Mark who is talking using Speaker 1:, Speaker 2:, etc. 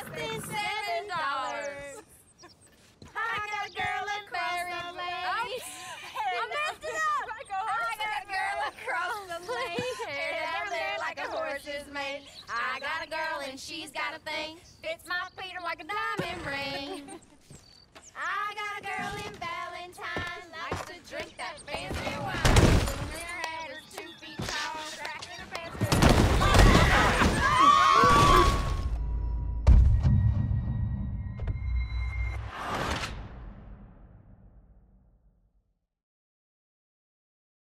Speaker 1: less than seven dollars. I got a girl across the lane. Oh, I messed it up. I got a girl across the lane. Hair down there like a horse's mane. I got a girl and she's got a thing. Fits my Peter like a diamond.